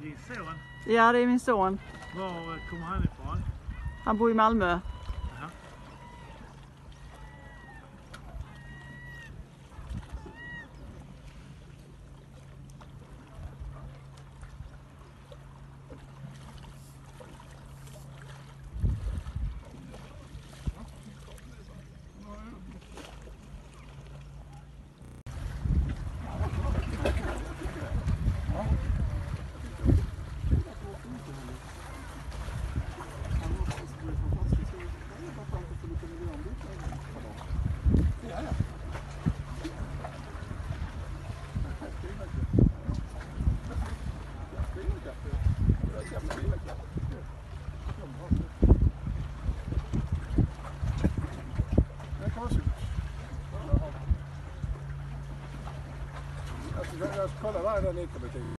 det din son? Ja, det är min son. Var kommer han ifrån? Han bor i Malmö. Colorado and Eckerty.